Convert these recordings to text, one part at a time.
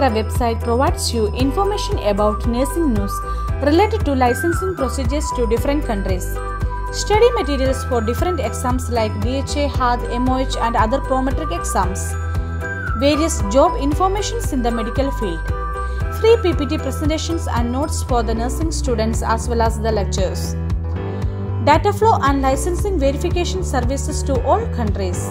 Nursing website provides you information about nursing news related to licensing procedures to different countries. Study materials for different exams like DHA, HAAD, MOH and other prometric exams. Various job informations in the medical field. Free PPT presentations and notes for the nursing students as well as the lectures. Data flow and licensing verification services to all countries.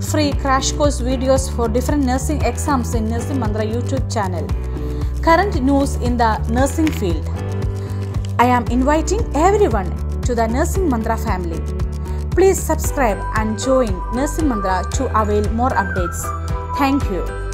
Free crash course videos for different nursing exams in Nursing Manthra YouTube channel. Current news in the nursing field. I am inviting everyone to the Nursing Manthra family. Please subscribe and join Nursing Manthra to avail more updates. Thank you.